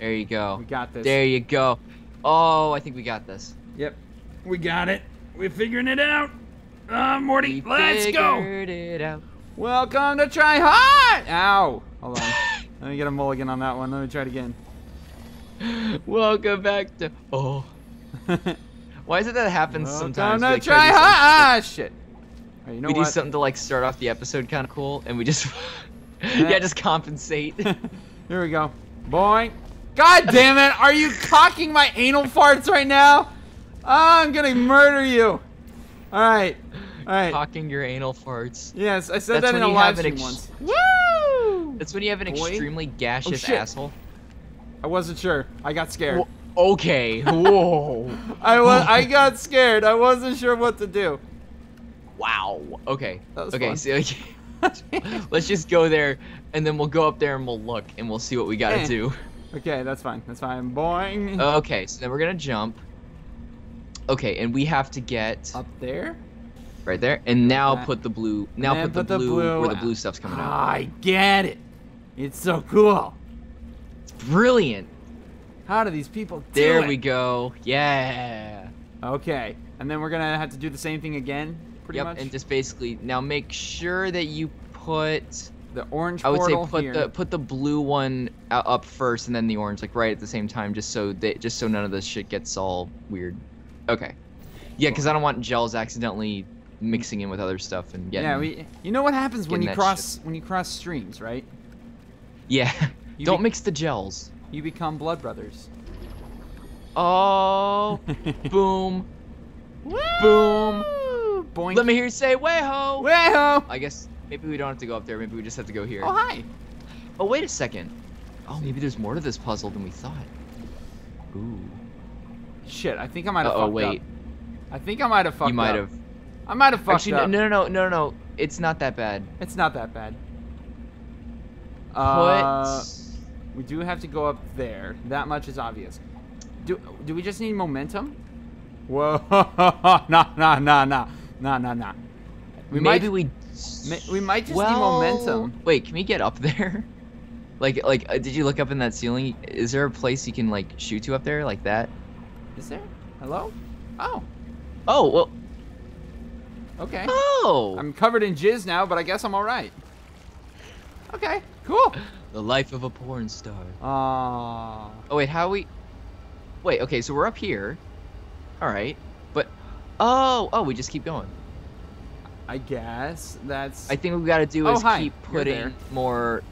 There you go. We got this. There you go. Oh, I think we got this. Yep. We got it. We're figuring it out. Uh, Morty, We let's go. figured it out. Welcome to Try Hard. Ow. Hold on. Let me get a mulligan on that one. Let me try it again. Welcome back to. Oh. Why is it that happens Welcome sometimes? to We, Try Hard. Ah, shit. Alright, you know we do something to like start off the episode kind of cool, and we just Yeah. yeah, just compensate. Here we go. Boing. God damn it. Are you cocking my anal farts right now? Ah, I'm gonna murder you. Alright. Alright. Cocking your anal farts. Yes, I said That's that in a live stream once. Woo! That's when you have an Boy. extremely gaseous shit. asshole. I wasn't sure. I got scared. Wh- Okay. Whoa. I was I got scared. I wasn't sure what to do. wow. Okay. Okay. So let's just go there, and then we'll go up there and we'll look, and we'll see what we gotta Eh. do. Okay, that's fine. That's fine. Boing. Okay. So then we're gonna jump. Okay, and we have to get Up there? right there, and now that. put the blue. Now then put the put the blue, blue where the blue stuff's coming out. I get it. It's so cool. It's brilliant. How do these people do There it? we go. Yeah. Okay, and then we're gonna have to do the same thing again, pretty yep. much. And just basically now make sure that you put. The orange I would say put here. the put the blue one up first, and then the orange, like right at the same time, just so that just so none of this shit gets all weird. Okay. Yeah, because I don't want gels accidentally mixing in with other stuff and getting. yeah, we. You know what happens when you cross when you cross streams, right? Yeah. You don't mix the gels. You become blood brothers. Oh. boom. Boom. Boink. Let me hear you say "way-ho." Way-ho! I guess maybe we don't have to go up there. Maybe we just have to go here. Oh hi. Oh, wait a second. Oh, maybe there's more to this puzzle than we thought. Ooh. Shit, I think I might have Uh-oh, fucked wait. up. I think I might have fucked up. You might have. I might have fucked Actually, up. no, no, no, no, no, no. It's not that bad. It's not that bad. Put. Uh, we do have to go up there. That much is obvious. Do do we just need momentum? Whoa! nah, nah, nah, nah, nah, nah, nah. We maybe might, we. We might just well, need momentum. Wait, can we get up there? Like, like, uh, did you look up in that ceiling? Is there a place you can like shoot to up there, like that? Is there? Hello? Oh, Oh, well. okay. Oh. I'm covered in jizz now, but I guess I'm all right. Okay, cool. The life of a porn star. Ah. Oh wait, how we? Wait, okay, so we're up here. All right, but oh, oh, we just keep going. I guess that's. I think what we gotta do Oh, is hi, keep putting more.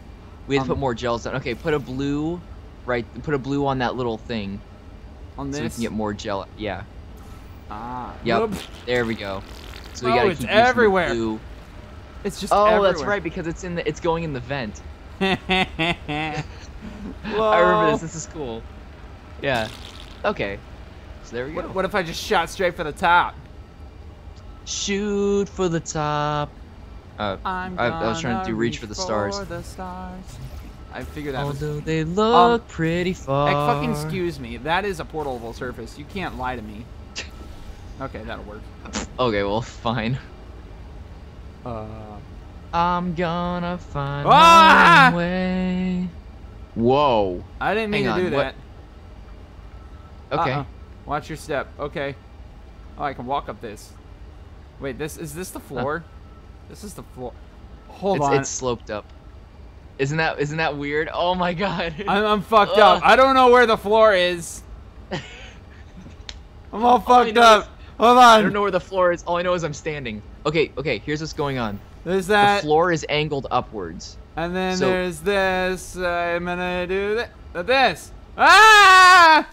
We have to put Um, more gels on. Okay, put a blue, right? Put a blue on that little thing on this. so we can get more gel. Yeah, Ah. Yep. Whoops. there we go. So we Oh, gotta it's keep everywhere. blue. It's just Oh, everywhere. that's right because it's in the. It's going in the vent. I I remember this. This is cool. Yeah. Okay. So there we go. What, what if I just shot straight for the top? Shoot for the top. Uh, I'm I- I was trying to do reach for the stars. For the stars. I figured that was. although they look Um, pretty far. Hey, fucking excuse me. That is a portable surface. You can't lie to me. Okay, that'll work. Okay, well, fine. Uh. I'm gonna find Ah! my way. Whoa. I didn't mean Hang to on, do what- that. Okay. Uh-uh. Watch your step. Okay. Oh, I can walk up this. Wait, this is this the floor? This is the floor. Hold it's, on. it's sloped up. Isn't that isn't that weird? Oh my god. I'm, I'm fucked Ugh. up. I don't know where the floor is. I'm all All fucked know up. is- Hold I don't know where the floor is. All I know is I'm standing. Okay, okay. Here's what's going on. There's The floor is angled upwards. and then so- there's this. I'm gonna do that. This. Ah!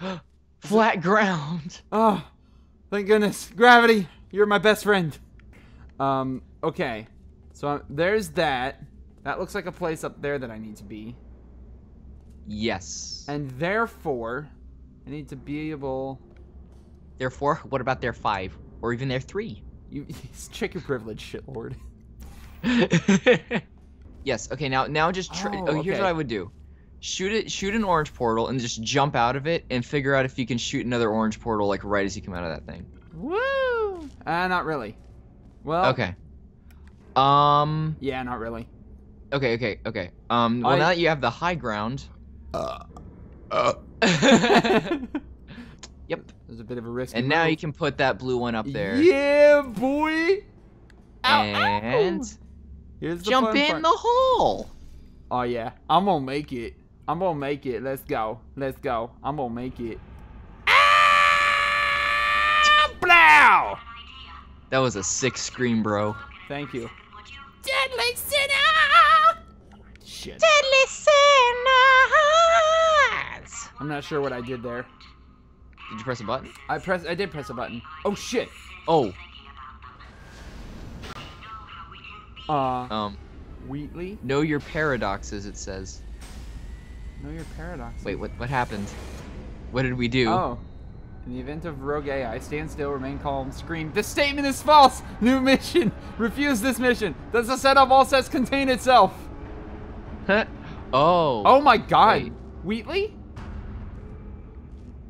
Flat ground. Oh, thank goodness. Gravity, you're my best friend. Um, okay. So um, there's that. That looks like a place up there that I need to be. Yes. And therefore, I need to be able. Therefore, what about their five or even their three? You check your privilege, shitlord. yes. Okay. Now, now just try. Oh, Oh, here's okay. what I would do. Shoot it. Shoot an orange portal and just jump out of it and figure out if you can shoot another orange portal like right as you come out of that thing. Woo! Uh, not really. Well. Okay. Um. Yeah, not really. Okay. Okay. Okay. Um. Well, I- now that you have the high ground, Uh. Uh. yep. There's a bit of a risk. And now you can put that blue one up there. Yeah, boy. Ow, and ow. Here's the jump in part. the hole. Oh yeah, I'm gonna make it. I'm gonna make it. Let's go. Let's go. I'm gonna make it. Ah! Blow! That was a sick scream, bro. Thank you. Deadly sinner. Shit. Deadly sinners. I'm not sure what I did there. Did you press a button? I press. I did press a button. Oh shit. Oh, Uh, um, Wheatley. know your paradoxes. It says. Know your paradox. Wait, what? What happened? What did we do? Oh. In the event of rogue AI, stand still, remain calm, scream. This statement is false! New mission! Refuse this mission! Does the set of all sets contain itself? Huh? Oh. Oh my god! Wait. Wheatley?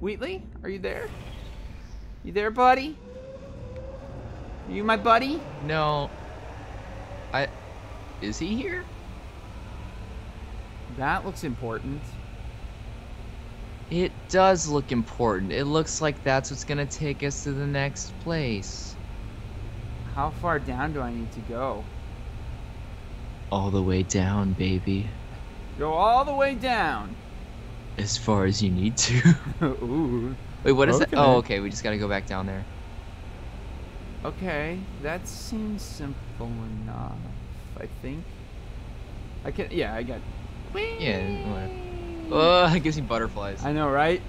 Wheatley? Are you there? You there, buddy? Are you my buddy? No. I. Is he here? That looks important. It does look important. It looks like that's what's gonna take us to the next place. How far down do I need to go? All the way down, baby. Go all the way down. As far as you need to. Ooh. Wait, what is Okay. that? Oh, okay. We just gotta go back down there. Okay, that seems simple enough. I think. I can. Yeah, I got. Yeah, whatever. Oh, it gives me butterflies. I know, right?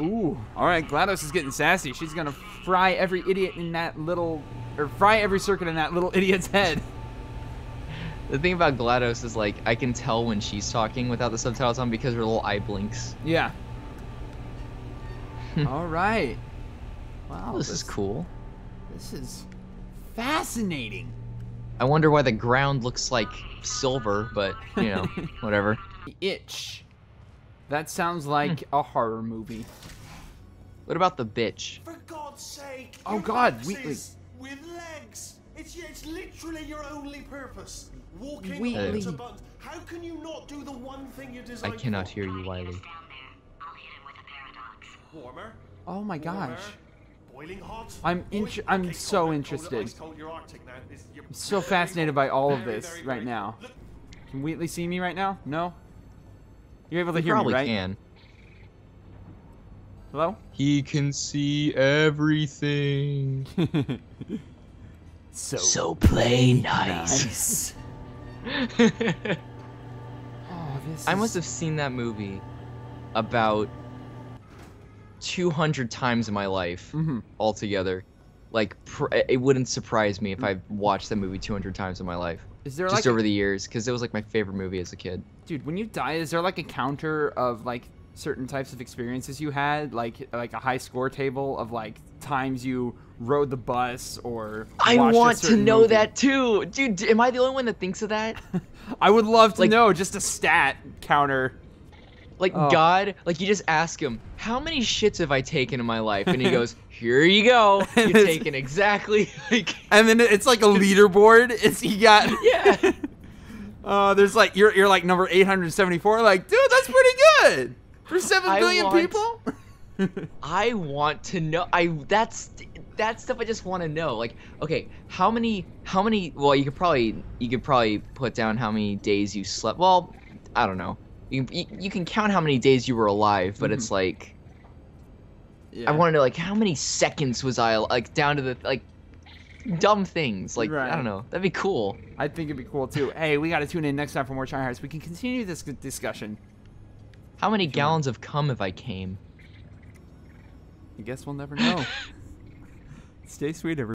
Ooh. All right, GLaDOS is getting sassy. She's gonna fry every idiot in that little, or fry every circuit in that little idiot's head. The thing about GLaDOS is like I can tell when she's talking without the subtitles on because her little eye blinks. Yeah. Hmm. All right. Wow, Oh, this is cool. This is fascinating. I wonder why the ground looks like silver, but you know, whatever. The itch. That sounds like hmm. a horror movie. What about the bitch? For God's sake! Oh God, box Wheatley. With legs! It's, it's literally your only purpose. Walking Wheatley. onto buttons. How can you not do the one thing you're I designed cannot for? hear you, Wiley. Warmer. Oh my warmer, gosh. Boiling hot. I'm boil- int- I'm okay, so cold, interested. Cold, cold, Arctic now. It's- you're I'm so fascinated by all of this very, right very now. cold. Can Wheatley see me right now? No? You're able to You hear probably me, right? can. Hello? He can see everything. so, so play nice. Oh, this I is- must have seen that movie about 200 times in my life Mhm. altogether. Like, pr- it wouldn't surprise me if I watched that movie 200 times in my life. Is there Just like over a, the years, because it was like my favorite movie as a kid. dude, when you die, is there like a counter of like certain types of experiences you had, like like a high score table of like times you rode the bus or I watched a want to know movie? that too. Dude, am I the only one that thinks of that? I would love to Like- know just a stat counter. Like Oh. God, like you just ask him, how many shits have I taken in my life? And he goes, here you go. You're taking exactly like And then it's like a leaderboard. It's he got Yeah. Uh, there's like you're you're like number 874. Like, dude, that's pretty good for seven I billion want- people. I want to know. I that's that stuff. I just want to know. Like, okay, how many? How many? Well, you could probably you could probably put down how many days you slept. Well, I don't know. You you, you can count how many days you were alive, but it's mm-hmm. like yeah. I want to know like how many seconds was I like down to the like dumb things. Like I don't know. That'd be cool. I think it'd be cool too. Hey, we got to tune in next time for more Tri-Hearts. We can continue this discussion. How many gallons of cum have I came? I guess we'll never know. Stay sweet, everybody.